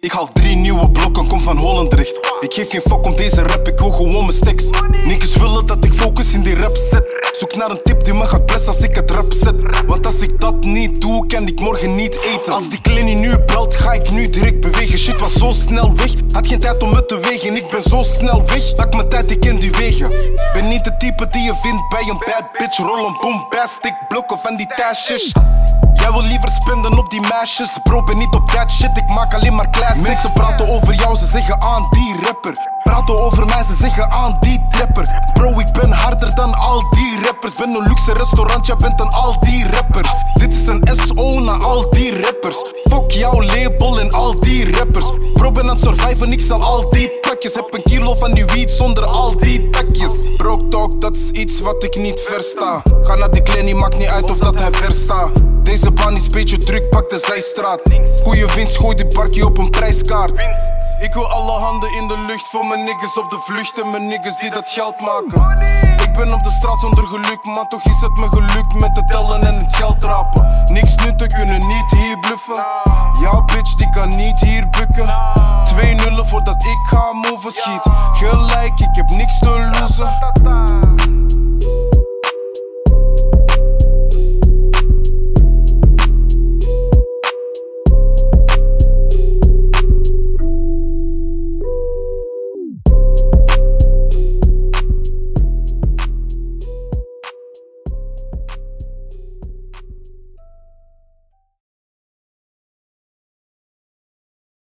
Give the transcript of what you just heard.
Ik haal drie nieuwe blokken, kom van Holendrecht. Ik geef geen fuck om deze rap, ik wil gewoon mijn stacks. Niggas willen dat ik focus in die rap set. Zoek naar een tip die me gaat blessen als ik het rap zet. Want als ik dat niet doe, kan ik morgen niet eten. Als die kleine nu belt, ga ik nu direct bewegen. Shit was zo snel weg, had geen tijd om het te wegen. Ik ben zo snel weg, pak mijn tijd, ik ken die wegen. Ben niet de type die je vindt bij een bad bitch. Roll een boom, stick, blokken van die tasjes. Jij wil liever spenden op die meisjes. Bro, ben niet op that shit, ik maak alleen maar classics. Mensen praten over jou, ze zeggen aan die rapper. Praten over mij, ze zeggen aan die trapper. Bro, ik ben harder dan al die rappers. Ben een luxe restaurant, jij bent een al die rapper. Dit is een SO naar al die rappers. Fuck jouw label en al die rappers. Bro, ben aan het surviven, ik zal al die pakjes Heb een kilo van die weed zonder al die takjes talk, dat is iets wat ik niet versta Ga naar die kleine, maakt niet uit of dat hij versta Deze baan is beetje druk, pak de zijstraat Goeie winst, gooi die barkie op een prijskaart ik wil alle handen in de lucht voor mijn niggas op de vlucht en mijn niggas die dat geld maken. Ik ben op de straat zonder geluk, maar toch is het mijn geluk met het tellen en het geld rapen. Niks nutten kunnen niet hier bluffen. Jouw bitch die kan niet hier bukken. Twee nullen voordat ik ga move schiet.